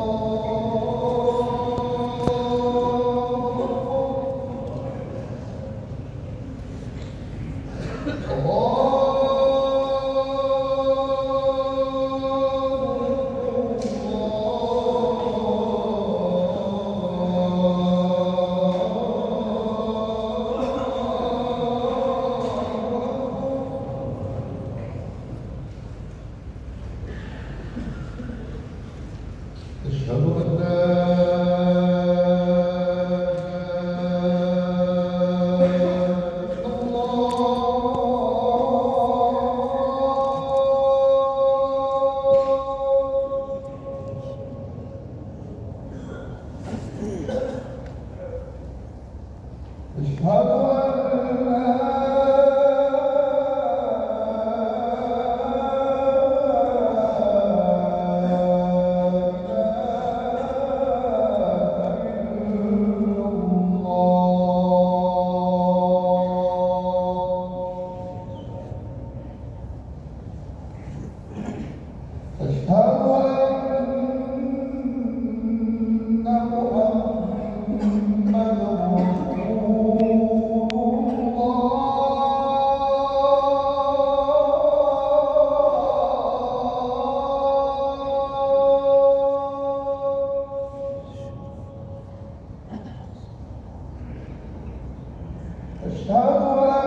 Oh. أن Verstanden.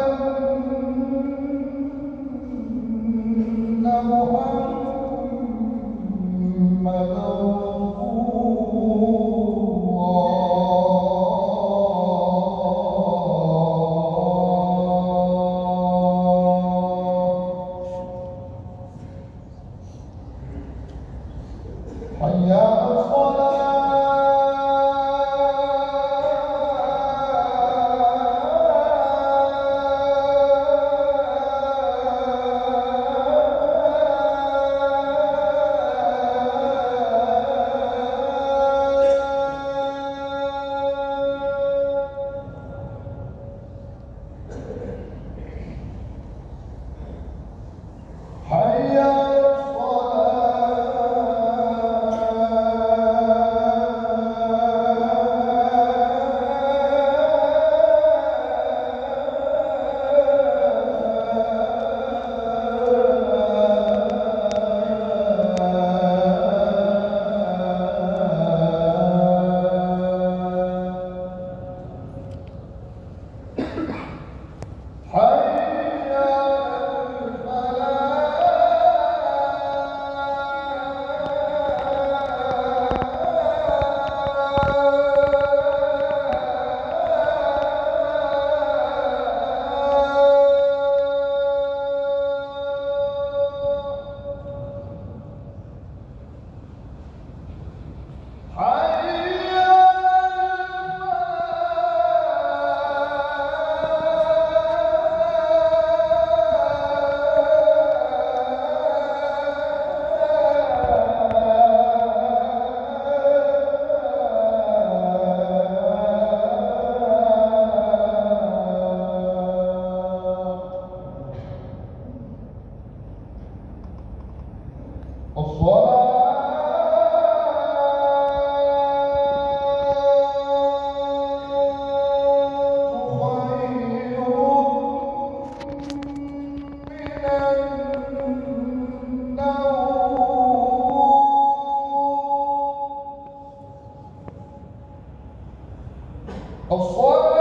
Ao fora